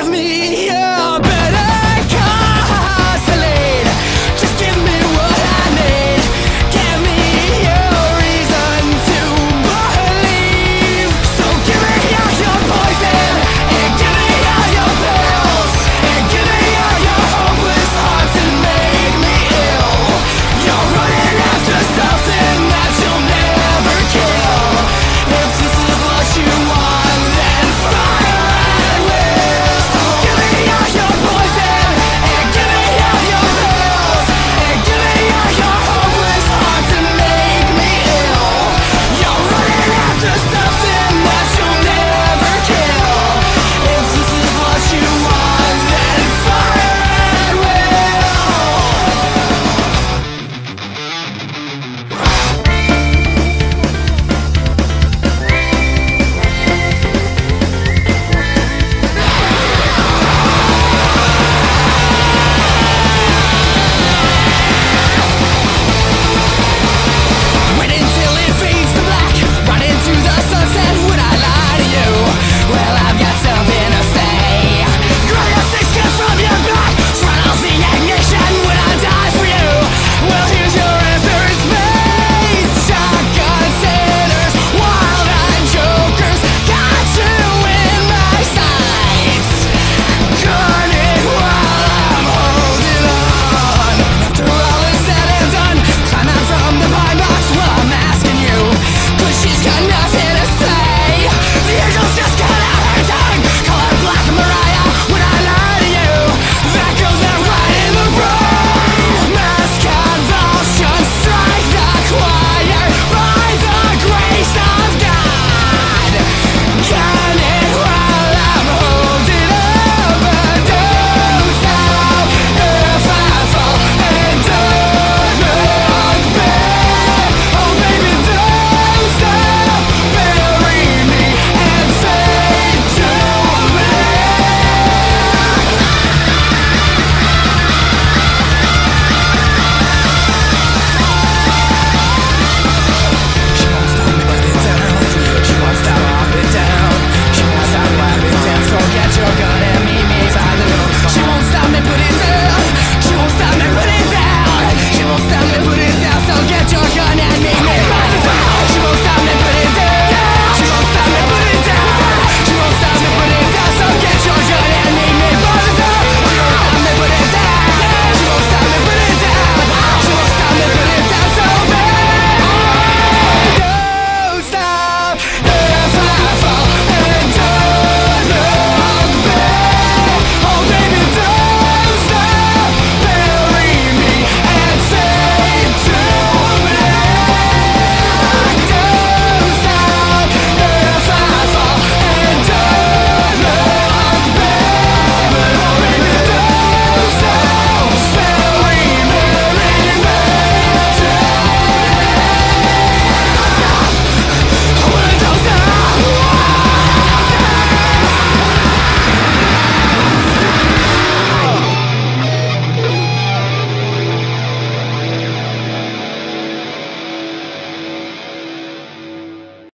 with me.